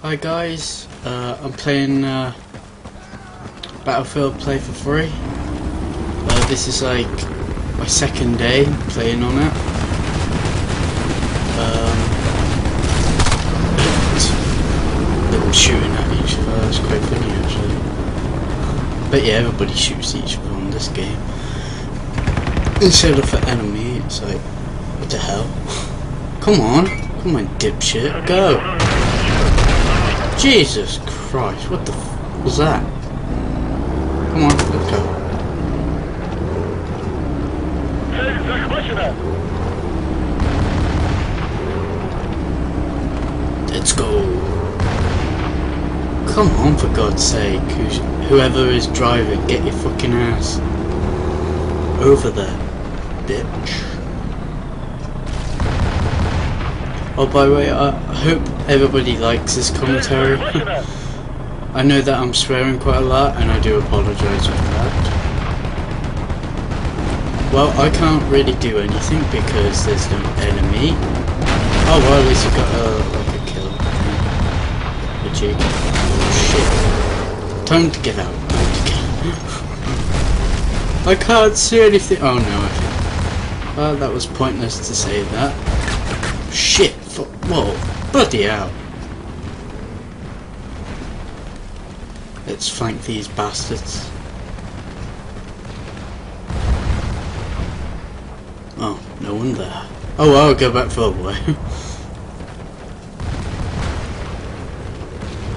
Hi guys, uh, I'm playing uh, Battlefield Play for free. Uh, this is like my second day playing on it. Um, shooting at each other, that's quite funny actually. But yeah, everybody shoots each other on this game. Instead of an enemy, it's like, what the hell? Come on, come on dipshit, go! Jesus Christ, what the f was that? Come on, let's go. Let's go. Come on, for God's sake. Whoever is driving, get your fucking ass over there, bitch. Oh, by the way, I hope everybody likes this commentary. I know that I'm swearing quite a lot, and I do apologise for that. Well, I can't really do anything because there's no enemy. Oh, well, at least you got a, like a kill. A jig. Oh, shit. Time to get out. Time to get out. I can't see anything. Oh, no. Well, that was pointless to say that. Shit. Whoa, bloody hell. Let's flank these bastards. Oh, no wonder. Oh, well, I'll go back for a boy.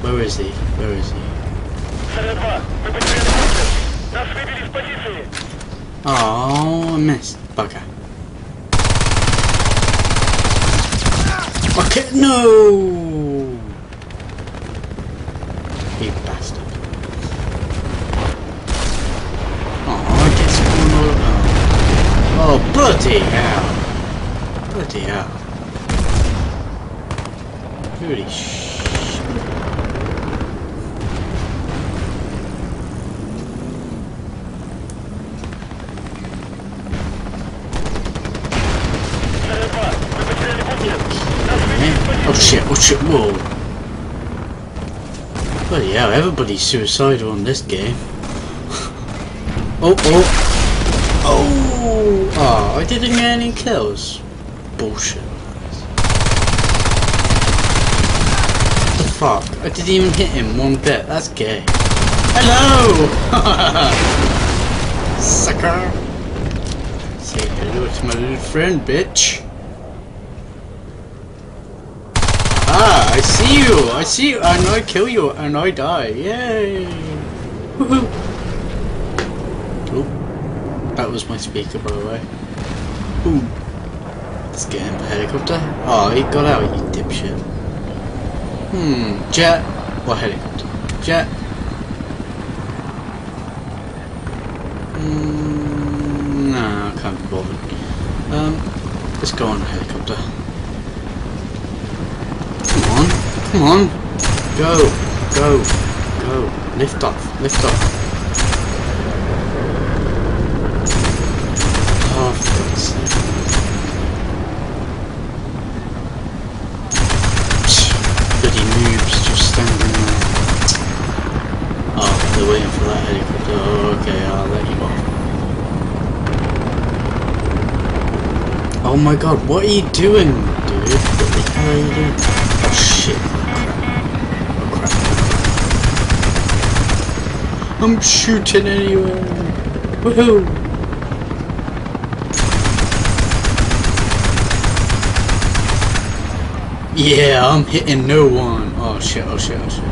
Where is he? Where is he? Oh, I missed. Bugger. Okay, no! You bastard. Oh, I get spawned all Oh, bloody hell. Bloody hell. Holy sh... bullshit wall. Bloody hell, everybody's suicidal in this game. oh, oh. Oh! Ah, oh, I didn't get any kills. Bullshit. What the fuck? I didn't even hit him one bit. That's gay. Hello! Sucker! Say hello to my little friend, bitch. I see you! I see you! And I kill you and I die. Yay! Woohoo! Oh, that was my speaker, by the way. Ooh. Let's get a helicopter. Oh, he got out, you dipshit. Hmm, jet. What helicopter? Jet. Hmm, nah, I can't be bothered. Um, let's go on helicopter. Come on, come on. Go, go, go. Lift off, lift off. Oh, noobs just standing there. Oh, they're waiting for that helicopter. Oh, okay, I'll let you off. Oh my god, what are you doing, dude? What are you doing? Oh shit. Oh crap. I'm shooting anyone. Woohoo! Yeah, I'm hitting no one. Oh shit, oh shit, oh shit.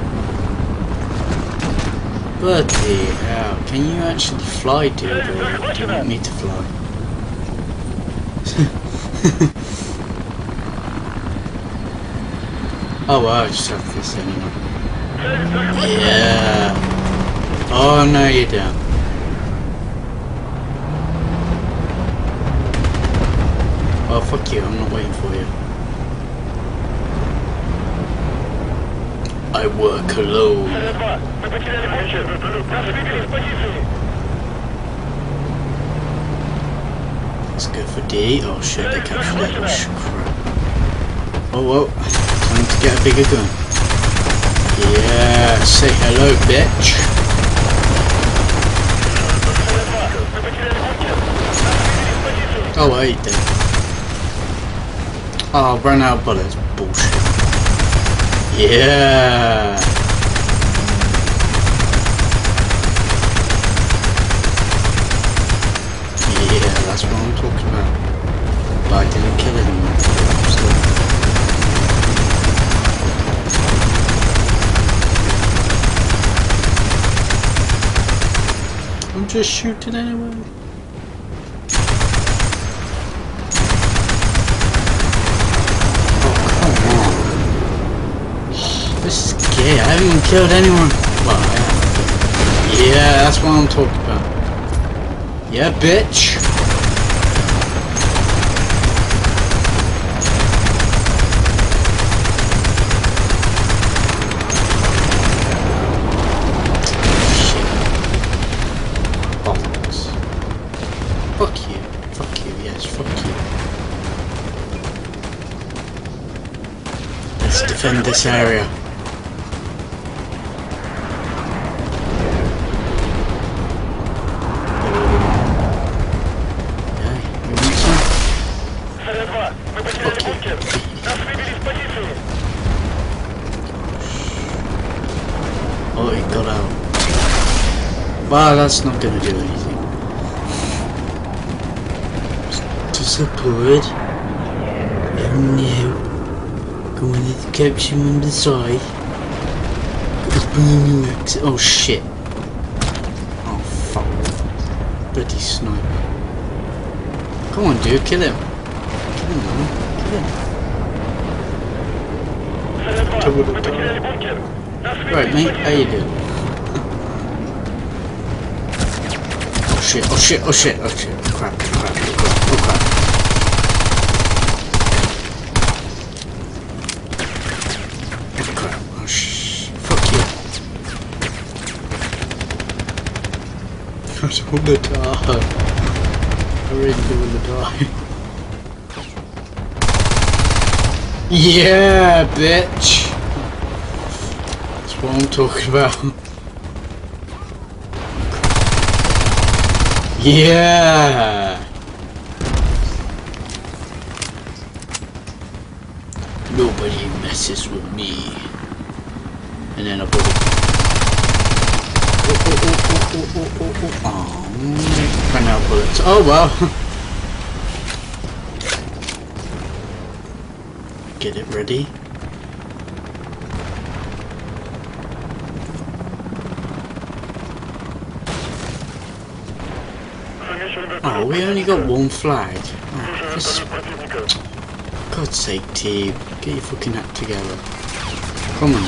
Bloody hell, can you actually fly, dude? You do you need to fly. oh well, I just have this anyway. Yeah. Oh, no you don't. Oh, fuck you, I'm not waiting for you. I work alone. Let's go for D. Oh shit, they can't fly. Crap. Oh, whoa. Time to get a bigger gun. Yeah, say hello, bitch. Oh, I did. Oh, I ran out of bullets. Bullshit. Yeah. Yeah, that's what I'm talking about. But I didn't kill anyone. I'm just shooting anyway. Oh, come gay. I haven't even killed anyone. Well. Yeah, that's what I'm talking about. Yeah, bitch. Shit. Bollocks. Fuck you. Fuck you, yes, fuck you. Let's defend this area. Well, that's not going to do anything. Disappeared. And now, going to the caption on the side. Oh shit. Oh fuck. Bloody sniper. Come on dude, kill him. Kill him man. Kill him. Right mate, how you doing? Oh shit, oh shit, oh shit, oh shit. Crap, crap, oh crap, oh crap. Oh crap, oh sh... Fuck you. I don't wanna die. I really don't wanna die. Yeah, bitch! That's what I'm talking about. Yeah! Nobody messes with me. And then I put it. Oh, oh, oh, oh, oh, oh, oh, oh. Oh, ran out bullets. Oh well. Get it ready. Oh, we only got one flag. Mm-hmm. Oh, this... God's sake, T. Get your fucking act together. Come on.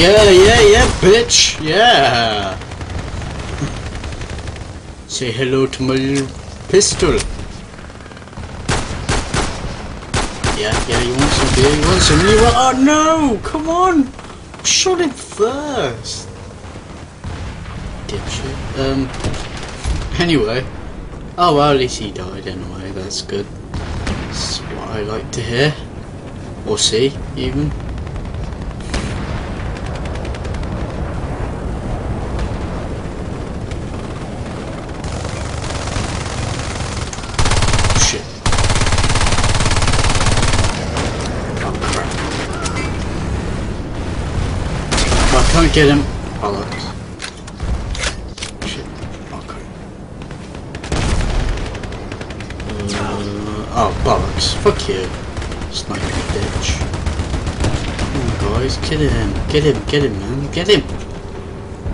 Yeah, yeah, yeah, bitch. Yeah. Say hello to my pistol. Yeah, yeah, you want some beer? You want some? Oh, no! Come on! Shot it first! Dipshit. Um... Anyway. Oh well, at least he died anyway. That's good. That's what I like to hear. Or see, even. Shit. Oh can't get him. Oh, Bollocks. Shit. Fuck you, sniper bitch. Come on guys, get him, get him, get him man, get him!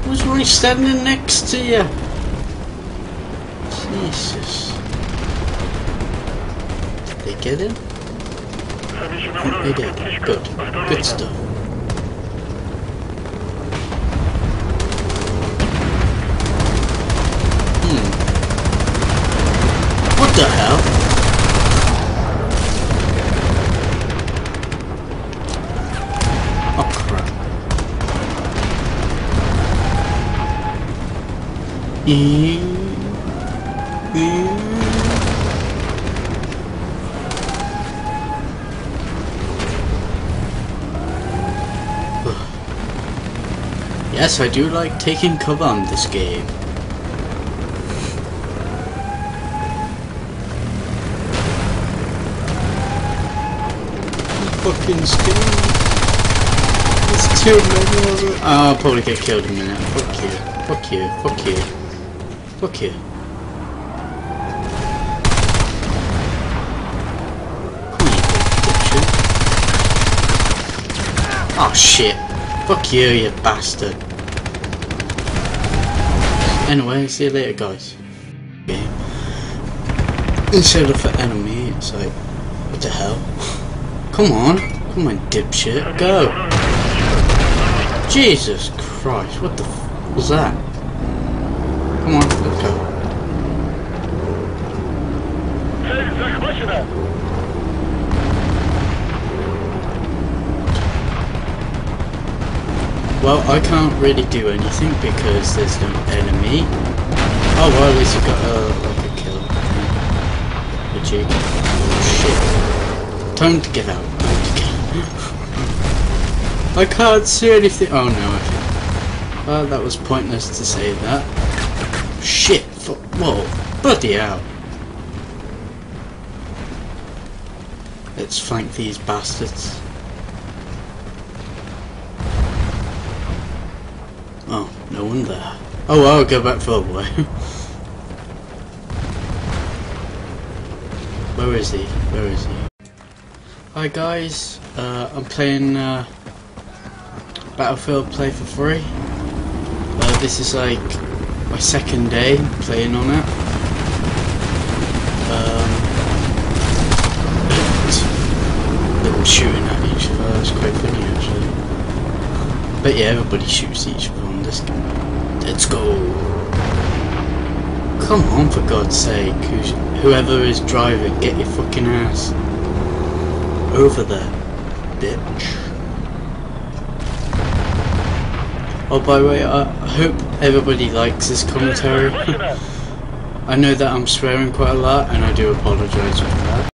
I was already standing next to you! Jesus. Did they get him? They did. Good. Good stuff. Hmm. What the hell? Yes, I do like taking cover on this game. Fucking skin. There's too many of them. Oh, ah, I'll probably get killed in a minute. Fuck you. Fuck you. Fuck you. You dipshit. Oh shit. Fuck you, you bastard. Anyway, see you later, guys. Instead of an enemy, it's like, what the hell? Come on, come on, dipshit, go! Jesus Christ, what the was that? Well, I can't really do anything because there's no enemy. Oh well, at least I got uh, like a kill. A jig. Oh shit. Time to get out. Time to get out. I can't see anything. Oh no, I can. Well, that was pointless to say that. Shit. Whoa. Bloody hell. Let's flank these bastards. Oh, no one there. Oh well, I'll go back for further away. Where is he? Where is he? Hi guys, uh, I'm playing uh, Battlefield Play for free. Uh, this is like my second day playing on it. shooting at each other, that's quite funny actually. But yeah, everybody shoots each other on this game. Let's go! Come on for God's sake, Who's, whoever is driving, get your fucking ass over there, bitch. Oh, by the way, I hope everybody likes this commentary. I know that I'm swearing quite a lot, and I do apologise for that.